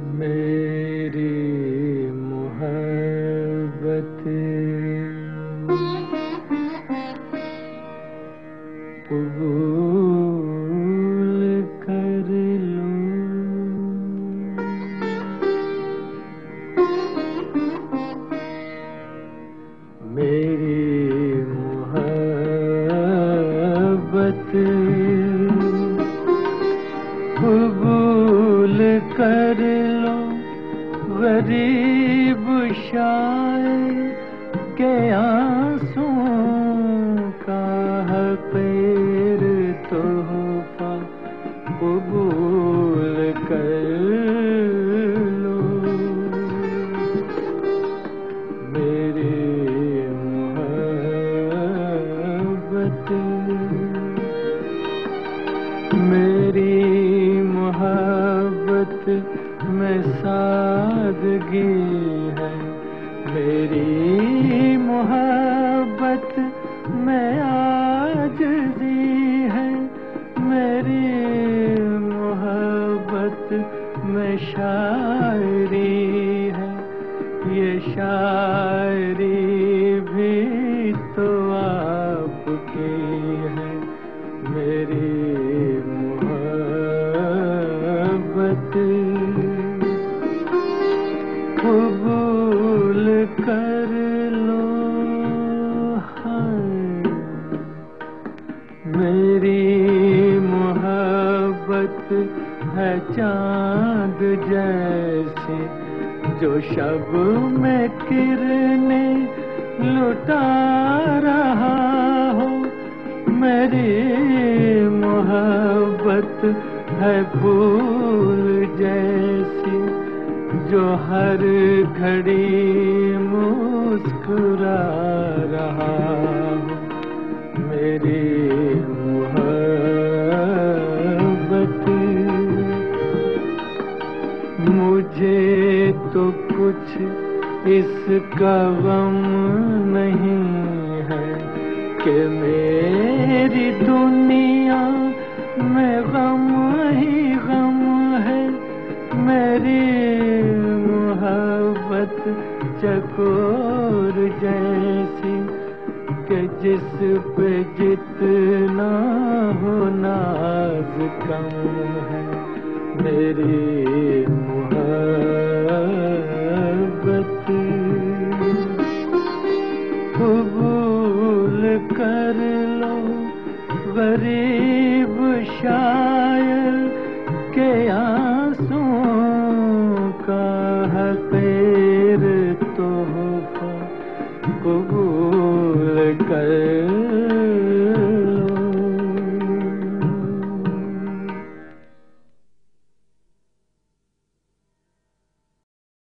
मेरी मोहब्बत। कबूल कर लो। मेरी मोहब्बत। कबूल कर लो गरीब शाय के आँसू का पेर तोहफा कबूल कर में सादगी है। मेरी मोहब्बत में आजजी है। मेरी मोहब्बत में शायरी है। ये शायरी भी तो आपकी है। मेरी मोहब्बत कबूल कर लो मेरी मोहब्बत है चाँद जैसे, जो शब में किरने लुटा रहा हो। मेरी मोहब्बत है फूल जैसी जो हर घड़ी मुस्कुरा रहा मेरी मोहब्बत। मुझे तो कुछ इसका गम नहीं है कि मेरी दुनिया में गम चकोर जैसी के जिस पे जितना हो नाज कम है। मेरी मोहब्बत। कबूल कर लो गरीब शायर के आंसुओं का तोहफा कबूल कर।